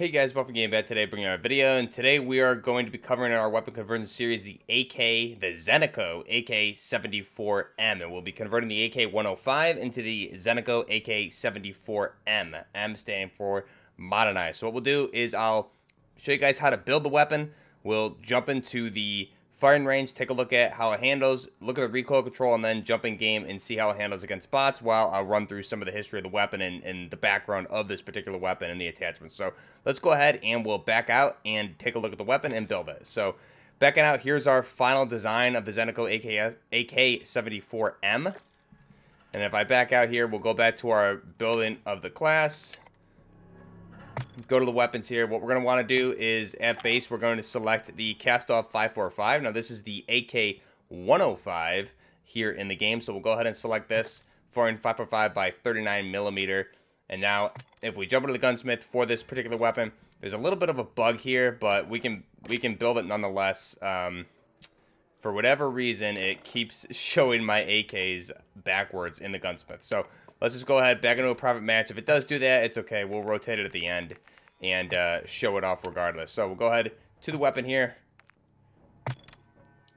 Hey guys, Buff from Game Bad today, bringing out a video, and today we are going to be covering in our weapon conversion series the AK, the Zenitco AK-74M, and we'll be converting the AK-105 into the Zenitco AK-74M, M standing for modernized. So what we'll do is I'll show you guys how to build the weapon, we'll jump into the firing range, take a look at how it handles, look at the recoil control, and then jump in game and see how it handles against bots while I'll run through some of the history of the weapon and, and the background of this particular weapon and the attachments. So let's go ahead and we'll back out and take a look at the weapon and build it. So backing out, here's our final design of the Zenitco AK-74M. And if I back out here, we'll go back to our building of the class go to the weapons here. What we're going to want to do is at base, we're going to select the Kastov 545. Now, this is the AK-105 here in the game. So we'll go ahead and select this, firing 545 by 39 millimeter. And now, if we jump into the gunsmith for this particular weapon, there's a little bit of a bug here, but we can we can build it nonetheless. Um, for whatever reason, it keeps showing my AKs backwards in the gunsmith. So Let's just go ahead, back into a private match. If it does do that, it's okay. We'll rotate it at the end and uh, show it off regardless. So we'll go ahead to the weapon here.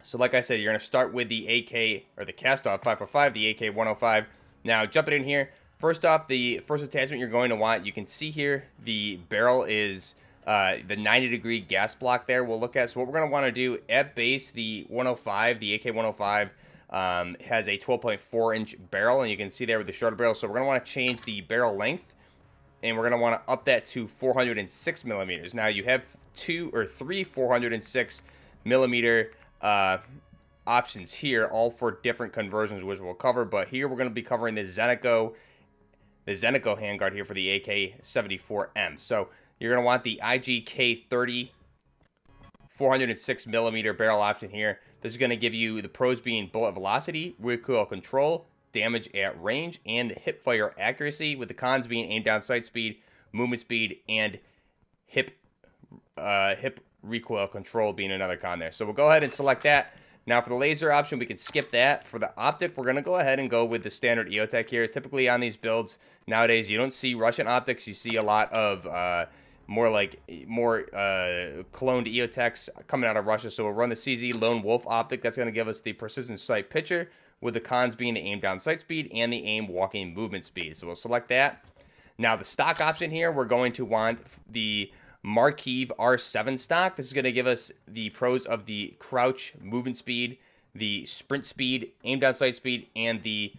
So like I said, you're going to start with the AK, or the Kastov 545, the AK-105. Now, jumping in here, first off, the first attachment you're going to want, you can see here, the barrel is uh, the 90 degree gas block there we'll look at. So what we're going to want to do, at base, the 105, the AK-105, um, has a 12.4 inch barrel, and you can see there with the shorter barrel. So we're going to want to change the barrel length, and we're going to want to up that to 406 millimeters. Now you have two or three 406 millimeter uh, options here, all for different conversions, which we'll cover. But here we're going to be covering the Zenitco, the Zenitco handguard here for the AK-74M. So you're going to want the IGK-30 406 millimeter barrel option here. This is going to give you the pros being bullet velocity, recoil control, damage at range, and hip fire accuracy, with the cons being aim down sight speed, movement speed, and hip uh, hip recoil control being another con there. So we'll go ahead and select that. Now for the laser option, we can skip that. For the optic, we're going to go ahead and go with the standard EOTech here. Typically on these builds, nowadays, you don't see Russian optics. You see a lot of... Uh, more like more uh, cloned EOTechs coming out of Russia. So we'll run the CZ Lone Wolf optic. That's going to give us the precision sight picture with the cons being the aim down sight speed and the aim walking movement speed. So we'll select that. Now the stock option here, we're going to want the Markeev R7 stock. This is going to give us the pros of the crouch movement speed, the sprint speed, aim down sight speed, and the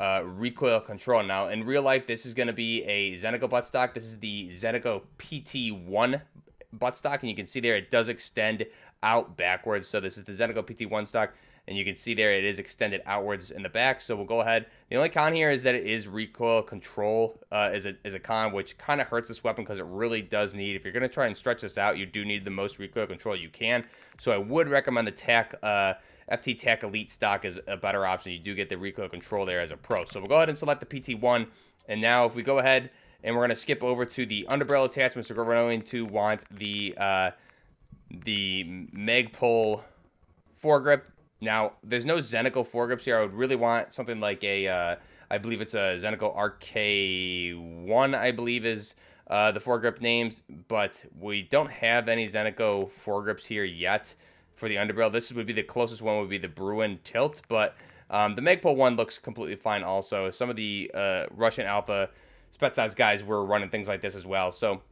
uh, recoil control. Now, in real life, this is going to be a Zenitco buttstock. This is the Zenitco PT1 buttstock, and you can see there it does extend out backwards. So this is the Zenitco PT1 stock, and you can see there it is extended outwards in the back. So we'll go ahead. The only con here is that it is recoil control uh, is, a, is a con, which kind of hurts this weapon because it really does need, if you're going to try and stretch this out, you do need the most recoil control you can. So I would recommend the TAC uh, FT Tech Elite stock is a better option. You do get the recoil control there as a pro. So we'll go ahead and select the PT1. And now if we go ahead and we're going to skip over to the underbarrel attachments, we're going to want the uh, the Magpul foregrip. Now, there's no Zenitco foregrips here. I would really want something like a, uh, I believe it's a Zenitco RK1, I believe is uh, the foregrip names, but we don't have any Zenitco foregrips here yet for the underbarrel. This would be the closest one would be the Bruin Tilt, but um, the Magpul one looks completely fine also. Some of the uh, Russian Alpha Spetsnaz guys were running things like this as well. So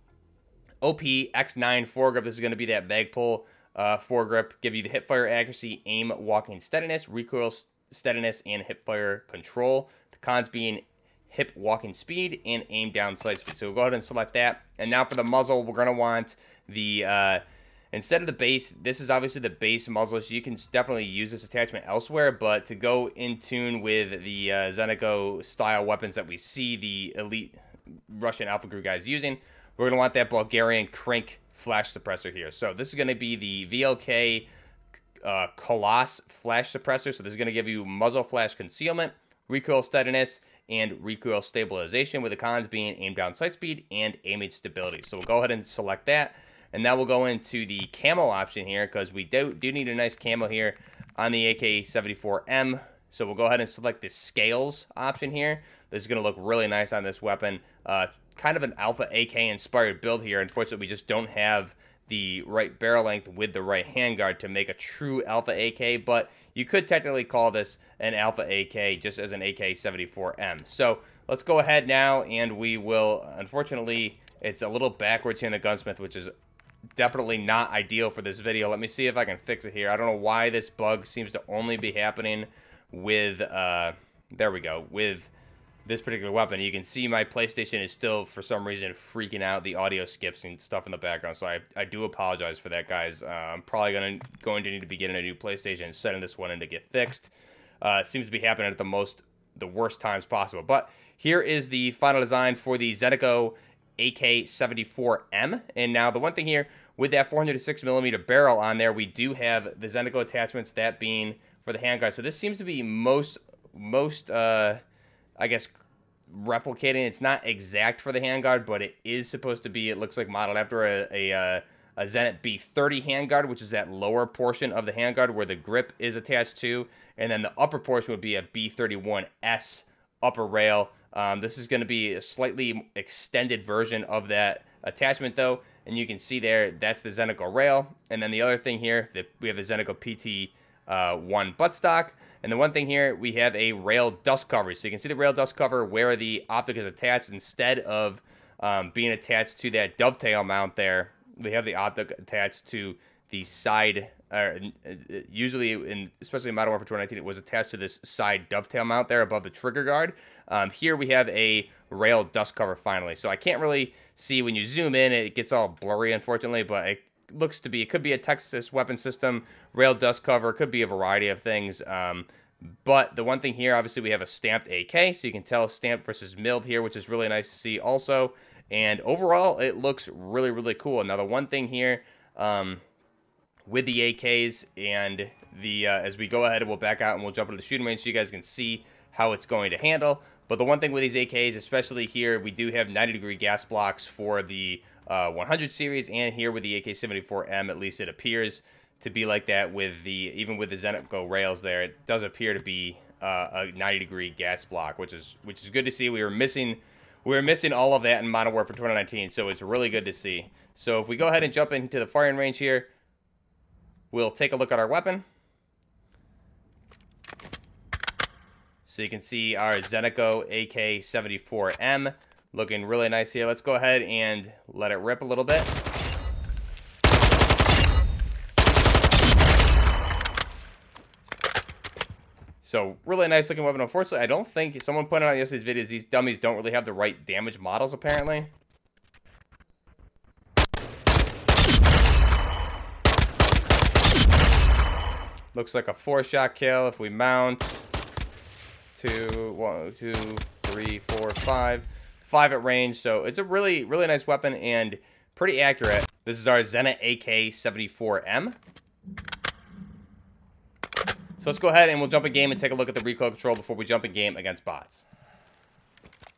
OP X9 foregrip, this is going to be that Magpul uh, foregrip, give you the hip fire accuracy, aim, walking steadiness, recoil steadiness, and hip fire control. The cons being hip walking speed and aim down sight speed. So we'll go ahead and select that. And now for the muzzle, we're going to want the... Uh, Instead of the base, this is obviously the base muzzle, so you can definitely use this attachment elsewhere, but to go in tune with the uh, Zenitco style weapons that we see the elite Russian Alpha Group guys using, we're going to want that Bulgarian crank flash suppressor here. So this is going to be the VLK uh, Koloss flash suppressor. So this is going to give you muzzle flash concealment, recoil steadiness, and recoil stabilization with the cons being aim down sight speed and aiming stability. So we'll go ahead and select that. And now we'll go into the camo option here because we do, do need a nice camo here on the AK-74M. So we'll go ahead and select the scales option here. This is going to look really nice on this weapon. Uh, kind of an Alpha AK inspired build here. Unfortunately, we just don't have the right barrel length with the right handguard to make a true Alpha AK, but you could technically call this an Alpha AK just as an AK-74M. So let's go ahead now and we will, unfortunately, it's a little backwards here in the gunsmith, which is definitely not ideal for this video. Let me see if I can fix it here. I don't know why this bug seems to only be happening with, uh, there we go, with this particular weapon. You can see my PlayStation is still, for some reason, freaking out. The audio skips and stuff in the background, so I, I do apologize for that, guys. Uh, I'm probably gonna going to need to be getting a new PlayStation and setting this one in to get fixed. Uh, seems to be happening at the most, the worst times possible. But here is the final design for the Zenitco AK-74M. And now the one thing here, with that 406 millimeter barrel on there, we do have the Zenitco attachments, that being for the handguard. So this seems to be most, most, uh, I guess, replicating. It's not exact for the handguard, but it is supposed to be. It looks like modeled after a, a, uh, a Zenit B30 handguard, which is that lower portion of the handguard where the grip is attached to. And then the upper portion would be a B31S upper rail. Um, this is going to be a slightly extended version of that attachment, though. And you can see there, that's the Zenitco rail. And then the other thing here, that we have the Zenitco PT uh, 1 buttstock. And the one thing here, we have a rail dust cover. So you can see the rail dust cover where the optic is attached instead of um, being attached to that dovetail mount there. We have the optic attached to the side, uh, usually in, especially in Modern Warfare 2019, it was attached to this side dovetail mount there above the trigger guard. Um, here we have a rail dust cover finally. So I can't really see when you zoom in, it gets all blurry, unfortunately, but it looks to be, it could be a Texas weapon system, rail dust cover, could be a variety of things. Um, but the one thing here, obviously, we have a stamped AK, so you can tell stamped versus milled here, which is really nice to see also. And overall, it looks really, really cool. Now, the one thing here um, with the AKs and the uh, as we go ahead, we'll back out and we'll jump into the shooting range so you guys can see how it's going to handle. But the one thing with these AKs, especially here, we do have 90 degree gas blocks for the uh, 100 series, and here with the AK-74M, at least it appears to be like that with the even with the Zenitco rails there. It does appear to be uh, a 90 degree gas block, which is which is good to see. We were missing we were missing all of that in Modern Warfare 2019, so it's really good to see. So if we go ahead and jump into the firing range here, we'll take a look at our weapon. So you can see our Zenitco AK-74M looking really nice here. Let's go ahead and let it rip a little bit. So really nice looking weapon. Unfortunately, I don't think someone pointed out in yesterday's videos these dummies don't really have the right damage models apparently. Looks like a four shot kill if we mount. Two, one, two, three, four, five. Five at range. So it's a really, really nice weapon and pretty accurate. This is our Zenit AK-74M. So let's go ahead and we'll jump in game and take a look at the recoil control before we jump in game against bots.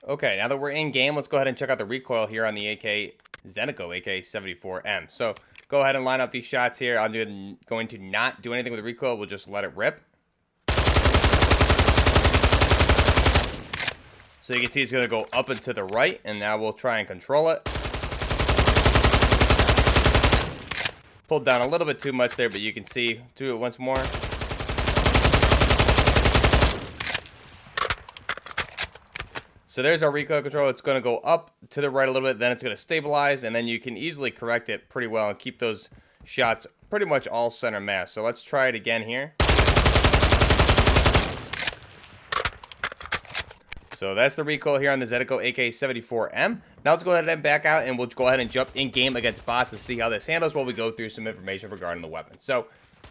Okay, now that we're in game, let's go ahead and check out the recoil here on the AK Zenitco AK-74M. So go ahead and line up these shots here. I'm going to not do anything with the recoil. We'll just let it rip. So you can see it's going to go up and to the right, and now we'll try and control it. Pulled down a little bit too much there, but you can see, do it once more. So there's our recoil control. It's going to go up to the right a little bit, then it's going to stabilize, and then you can easily correct it pretty well and keep those shots pretty much all center mass. So let's try it again here. So that's the recoil here on the Zenitco AK-74M. Now let's go ahead and back out and we'll go ahead and jump in game against bots to see how this handles while we go through some information regarding the weapon. So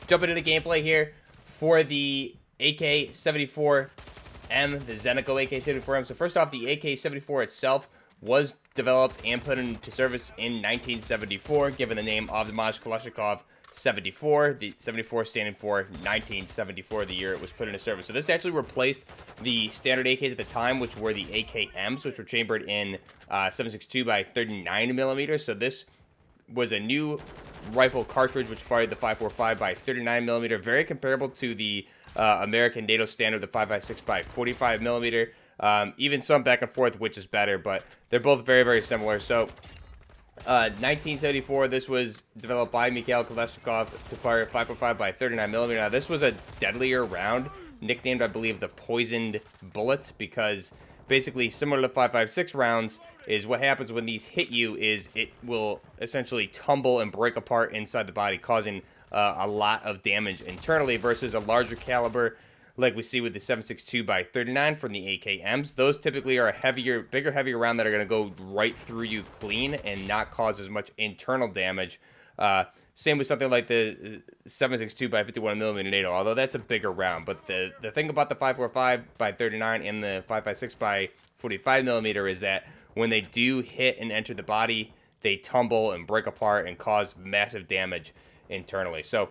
jumping into gameplay here for the AK-74 M, the Zenitco AK-74M. So first off, the AK-74 itself was developed and put into service in 1974, given the name of the Kalashnikov 74, the 74 standing for 1974, the year it was put into service. So this actually replaced the standard AKs at the time, which were the AKMs, which were chambered in uh, 7.62 by 39 millimeters. So this was a new rifle cartridge which fired the 545 by 39 millimeter, very comparable to the uh, American NATO standard, the 5.56 by 45 millimeter. Um, even some back and forth, which is better, but they're both very, very similar. So, uh, 1974, this was developed by Mikhail Kalashnikov to fire 5.5 by 39 millimeter. Now, this was a deadlier round, nicknamed, I believe, the Poisoned Bullet, because basically, similar to 5.56 rounds, is what happens when these hit you is it will essentially tumble and break apart inside the body, causing uh, a lot of damage internally versus a larger caliber like we see with the 762 by 39 from the AKMs. Those typically are a heavier, bigger, heavier round that are going to go right through you clean and not cause as much internal damage. Uh, same with something like the 762 by 51 millimeter NATO, although that's a bigger round. But the, the thing about the 545 by 39 and the 556 by 45 millimeter is that when they do hit and enter the body, they tumble and break apart and cause massive damage internally. So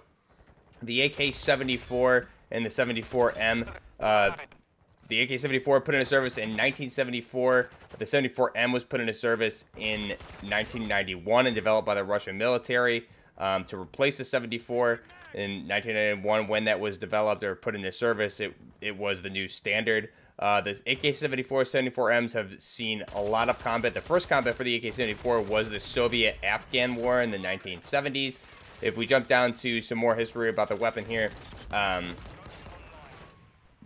the AK-74 and the 74M, uh, the AK-74 put into service in 1974. The 74M was put into service in 1991 and developed by the Russian military um, to replace the 74 in 1991 when that was developed or put into service it it was the new standard uh, the AK-74 74Ms have seen a lot of combat. The first combat for the AK-74 was the Soviet-Afghan War in the 1970s. If we jump down to some more history about the weapon here, um,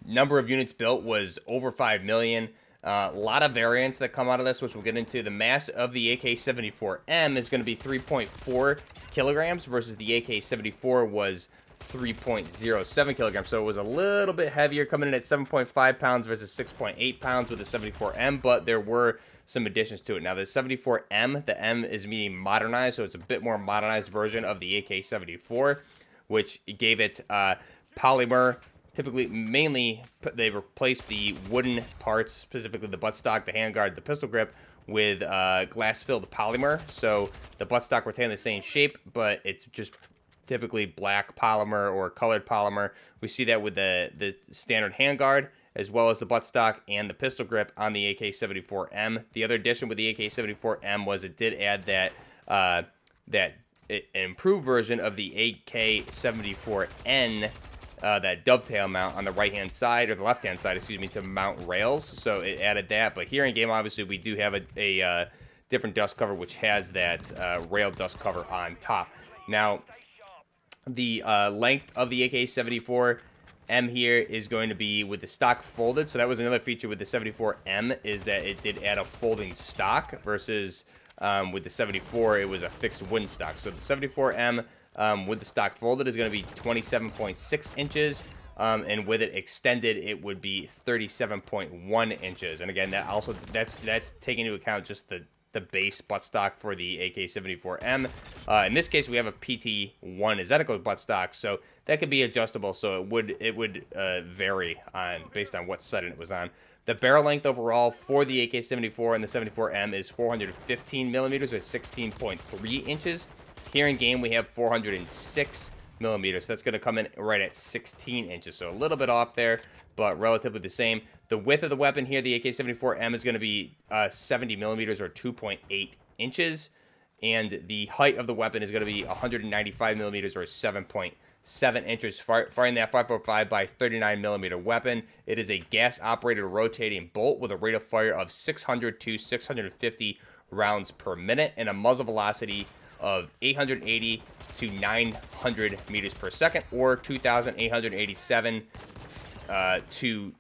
number of units built was over 5 million. A uh, lot of variants that come out of this, which we'll get into. The mass of the AK-74M is going to be 3.4 kilograms versus the AK-74 was 3.07 kilograms. So it was a little bit heavier coming in at 7.5 pounds versus 6.8 pounds with the 74M, but there were some additions to it. Now the 74M, the M is meaning modernized, so it's a bit more modernized version of the AK-74, which gave it uh, polymer typically mainly they replaced the wooden parts specifically the buttstock the handguard the pistol grip with uh, glass filled polymer so the buttstock retained the same shape but it's just typically black polymer or colored polymer. We see that with the, the standard handguard as well as the buttstock and the pistol grip on the AK-74M. The other addition with the AK-74M was it did add that uh, that improved version of the AK-74N, uh, that dovetail mount on the right-hand side, or the left-hand side, excuse me, to mount rails. So it added that. But here in game, obviously, we do have a, a uh, different dust cover, which has that uh, rail dust cover on top. Now, the uh, length of the AK-74 M here is going to be with the stock folded. So that was another feature with the 74M is that it did add a folding stock versus um, with the 74, it was a fixed wooden stock. So the 74M um, with the stock folded is going to be 27.6 inches. Um, and with it extended, it would be 37.1 inches. And again, that also that's that's taking into account just the the base buttstock for the AK-74M. Uh, in this case, we have a PT-1 a Zenitco buttstock, so that could be adjustable. So it would it would uh, vary on based on what setting it was on. The barrel length overall for the AK-74 and the 74M is 415 millimeters or 16.3 inches. Here in game, we have 406 millimeters. So that's going to come in right at 16 inches. So a little bit off there, but relatively the same. The width of the weapon here, the AK-74M, is going to be uh, 70 millimeters or 2.8 inches. And the height of the weapon is going to be 195 millimeters or 7.7 inches. Firing that 545 by 39 millimeter weapon. It is a gas-operated rotating bolt with a rate of fire of 600 to 650 rounds per minute and a muzzle velocity of 880 to 900 meters per second or 2,887 uh, to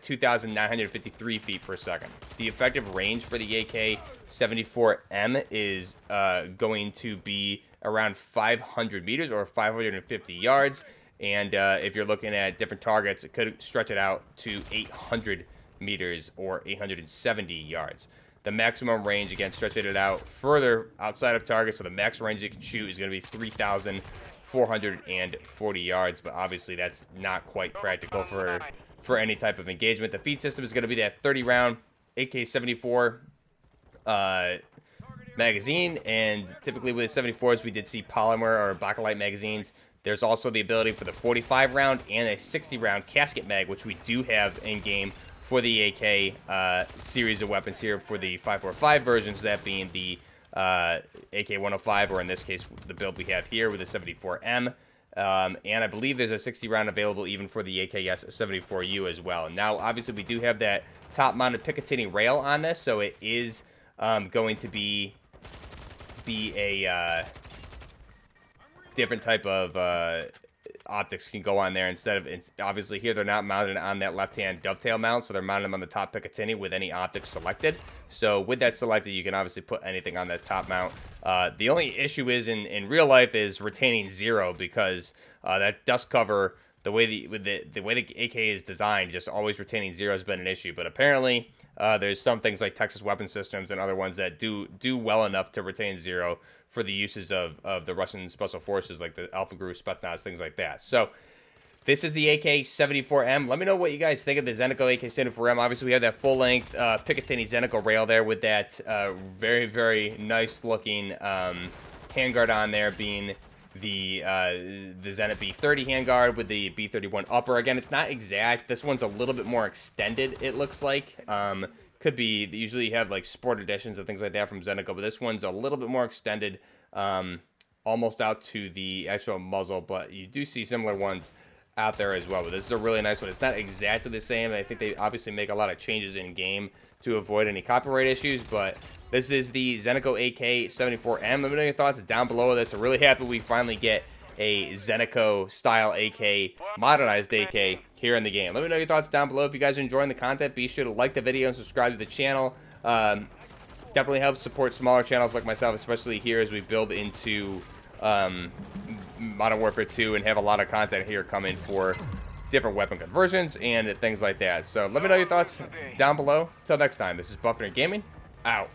2,953 feet per second. The effective range for the AK-74M is uh, going to be around 500 meters or 550 yards. And uh, if you're looking at different targets, it could stretch it out to 800 meters or 870 yards the maximum range, again, stretching it out further outside of target. So the max range you can shoot is going to be 3,440 yards. But obviously, that's not quite practical for, for any type of engagement. The feed system is going to be that 30-round AK-74 uh, magazine. And typically with the 74s, we did see polymer or bakelite magazines. There's also the ability for the 45 round and a 60 round casket mag, which we do have in game for the AK uh, series of weapons here for the 545 versions, that being the uh, AK-105, or in this case, the build we have here with the 74M. Um, and I believe there's a 60 round available even for the AKS 74U as well. Now, obviously, we do have that top-mounted Picatinny rail on this, so it is um, going to be be a uh, different type of uh, optics can go on there instead of obviously here they're not mounted on that left hand dovetail mount so they're mounted on the top Picatinny with any optics selected. So with that selected you can obviously put anything on that top mount. Uh, the only issue is in in real life is retaining zero because uh, that dust cover the way the with the the way the AK is designed just always retaining zero has been an issue but apparently uh, there's some things like Texas Weapon Systems and other ones that do do well enough to retain zero for the uses of, of the Russian Special Forces, like the Alpha Group, Spetsnaz, things like that. So this is the AK-74M. Let me know what you guys think of the Zenitco AK-74M. Obviously, we have that full-length uh, Picatinny Zenitco rail there with that uh, very, very nice-looking um, handguard on there being the uh, the Zenit B30 handguard with the B31 upper. Again, it's not exact. This one's a little bit more extended, it looks like. Um, could be they usually you have like sport editions and things like that from Zenitco, but this one's a little bit more extended, um, almost out to the actual muzzle. But you do see similar ones out there as well. But this is a really nice one. It's not exactly the same. I think they obviously make a lot of changes in game to avoid any copyright issues. But this is the Zenitco AK-74M. Let me know your thoughts down below this. I'm really happy we finally get a Zenitco style AK, modernized AK here in the game. Let me know your thoughts down below. If you guys are enjoying the content, be sure to like the video and subscribe to the channel. Um, definitely helps support smaller channels like myself, especially here as we build into um, Modern Warfare 2 and have a lot of content here coming for different weapon conversions and things like that. So let me know your thoughts down below. Until next time, this is BuffNerd Gaming, out.